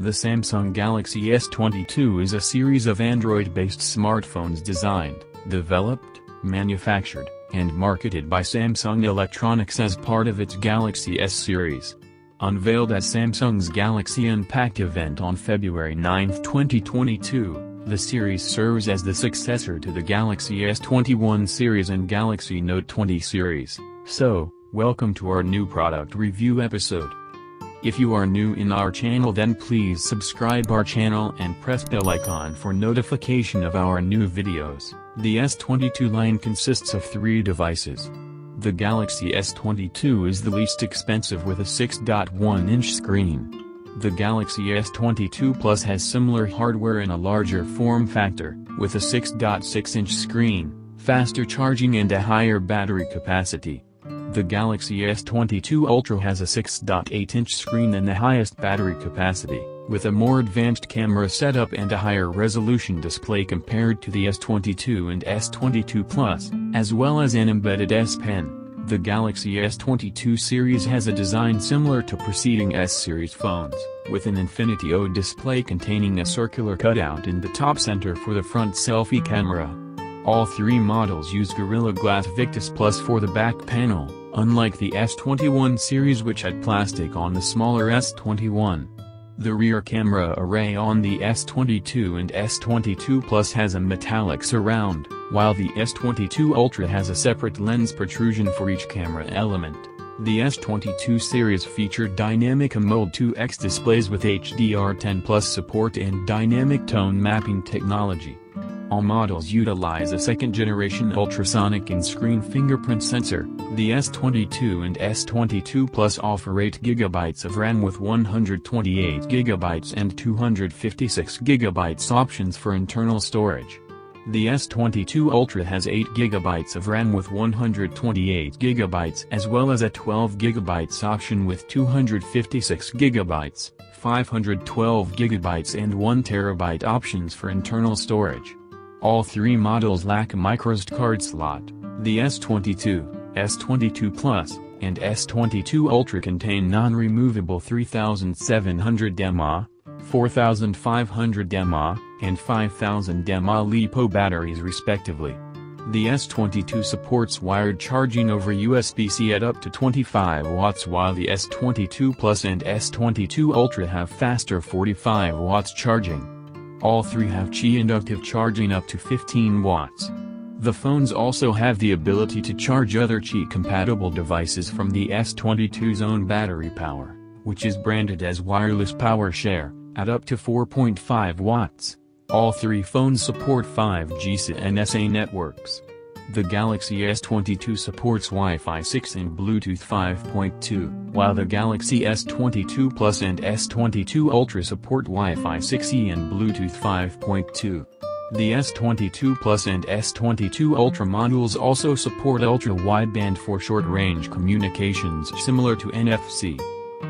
The Samsung Galaxy S22 is a series of Android-based smartphones designed, developed, manufactured, and marketed by Samsung Electronics as part of its Galaxy S series. Unveiled at Samsung's Galaxy Unpacked event on February 9, 2022, the series serves as the successor to the Galaxy S21 series and Galaxy Note 20 series. So, welcome to our new product review episode. If you are new in our channel then please subscribe our channel and press bell icon for notification of our new videos. The S22 line consists of three devices. The Galaxy S22 is the least expensive with a 6.1-inch screen. The Galaxy S22 Plus has similar hardware in a larger form factor, with a 6.6-inch screen, faster charging and a higher battery capacity. The Galaxy S22 Ultra has a 6.8-inch screen and the highest battery capacity, with a more advanced camera setup and a higher resolution display compared to the S22 and S22 Plus, as well as an embedded S Pen. The Galaxy S22 series has a design similar to preceding S-series phones, with an Infinity O display containing a circular cutout in the top center for the front selfie camera. All three models use Gorilla Glass Victus Plus for the back panel, unlike the S21 series which had plastic on the smaller S21. The rear camera array on the S22 and S22 Plus has a metallic surround, while the S22 Ultra has a separate lens protrusion for each camera element. The S22 series featured Dynamic AMOLED 2X displays with HDR10 Plus support and dynamic tone mapping technology. All models utilize a second-generation ultrasonic in-screen fingerprint sensor. The S22 and S22 Plus offer 8GB of RAM with 128GB and 256GB options for internal storage. The S22 Ultra has 8GB of RAM with 128GB as well as a 12GB option with 256GB, 512GB and 1TB options for internal storage. All three models lack a microSD card slot. The S22, S22 Plus, and S22 Ultra contain non-removable 3700 mAh, 4500 mAh, and 5000 mAh LiPo batteries respectively. The S22 supports wired charging over USB-C at up to 25 watts while the S22 Plus and S22 Ultra have faster 45 watts charging. All three have Qi inductive charging up to 15 watts. The phones also have the ability to charge other Qi-compatible devices from the S22's own battery power, which is branded as Wireless Power Share, at up to 4.5 watts. All three phones support 5G SA and networks. The Galaxy S22 supports Wi-Fi 6 and Bluetooth 5.2, while the Galaxy S22 Plus and S22 Ultra support Wi-Fi 6E and Bluetooth 5.2. The S22 Plus and S22 Ultra modules also support ultra-wideband for short-range communications similar to NFC.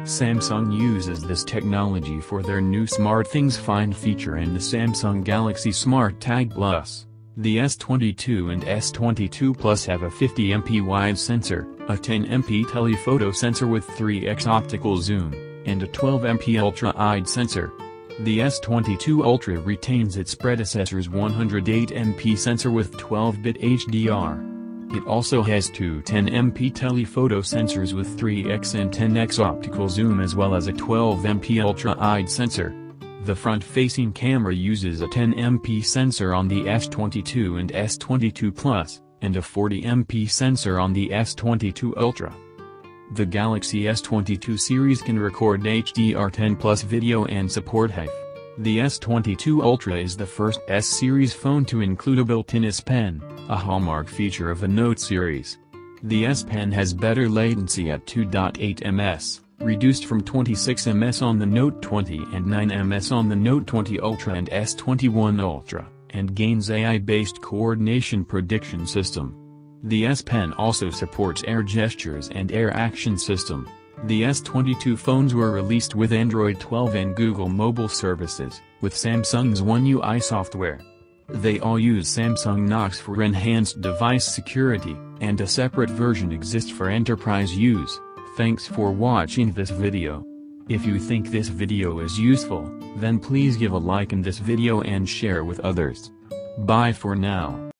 Samsung uses this technology for their new SmartThings Find feature and the Samsung Galaxy Smart Tag Plus. The S22 and S22 Plus have a 50MP wide sensor, a 10MP telephoto sensor with 3x optical zoom, and a 12MP ultra-wide sensor. The S22 Ultra retains its predecessor's 108MP sensor with 12-bit HDR. It also has two 10MP telephoto sensors with 3x and 10x optical zoom as well as a 12MP ultra-wide sensor. The front-facing camera uses a 10MP sensor on the S22 and S22 Plus, and a 40MP sensor on the S22 Ultra. The Galaxy S22 series can record HDR10 Plus video and support HEIF. The S22 Ultra is the first S-series phone to include a built-in S Pen, a hallmark feature of the Note series. The S Pen has better latency at 2.8 ms reduced from 26 ms on the Note 20 and 9 ms on the Note 20 Ultra and S21 Ultra, and gains AI-based coordination prediction system. The S Pen also supports Air Gestures and Air Action System. The S22 phones were released with Android 12 and Google Mobile Services, with Samsung's One UI software. They all use Samsung Knox for enhanced device security, and a separate version exists for enterprise use. Thanks for watching this video. If you think this video is useful, then please give a like in this video and share with others. Bye for now.